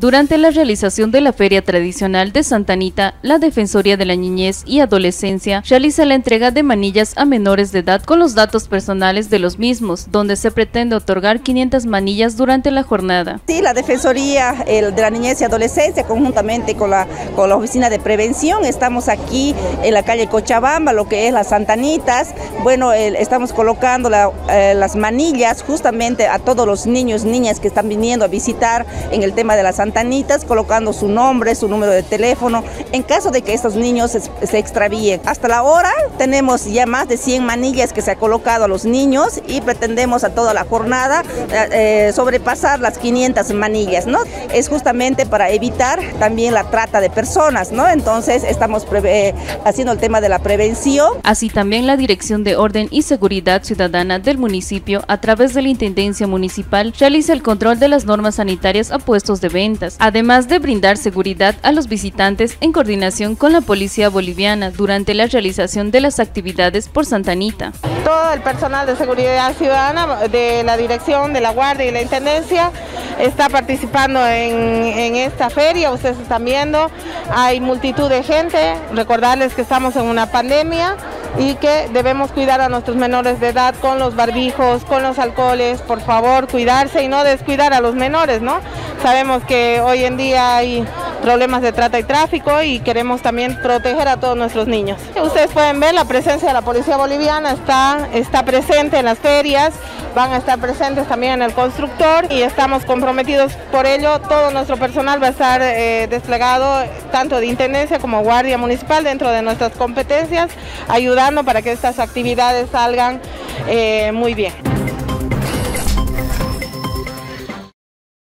Durante la realización de la feria tradicional de Santa Anita, la Defensoría de la Niñez y Adolescencia realiza la entrega de manillas a menores de edad con los datos personales de los mismos, donde se pretende otorgar 500 manillas durante la jornada. Sí, la Defensoría de la Niñez y Adolescencia, conjuntamente con la, con la Oficina de Prevención, estamos aquí en la calle Cochabamba, lo que es las Santanitas. Bueno, estamos colocando eh, las manillas justamente a todos los niños, niñas que están viniendo a visitar en el tema de las Santanitas, colocando su nombre, su número de teléfono, en caso de que estos niños se, extravíen. Hasta la hora tenemos ya más de 100 manillas que se ha colocado a los niños y pretendemos a toda la jornada eh, eh, sobrepasar las 500 manillas, ¿no? Es justamente para evitar también la trata de personas, ¿no? Entonces estamos haciendo el tema de la prevención. Así también la Dirección de Orden y Seguridad Ciudadana del municipio, a través de la Intendencia Municipal, realiza el control de las normas sanitarias a puestos de venta además de brindar seguridad a los visitantes en coordinación con la Policía Boliviana durante la realización de las actividades por Santa Anita. Todo el personal de seguridad ciudadana de la dirección, de la Guardia y la Intendencia está participando en, en esta feria, ustedes están viendo, hay multitud de gente, recordarles que estamos en una pandemia, y que debemos cuidar a nuestros menores de edad con los barbijos, con los alcoholes, por favor, cuidarse y no descuidar a los menores, ¿no? Sabemos que hoy en día hay problemas de trata y tráfico y queremos también proteger a todos nuestros niños. Ustedes pueden ver la presencia de la policía boliviana, está, está presente en las ferias, van a estar presentes también en el constructor y estamos comprometidos por ello. Todo nuestro personal va a estar eh, desplegado tanto de Intendencia como Guardia Municipal dentro de nuestras competencias, ayudando para que estas actividades salgan eh, muy bien.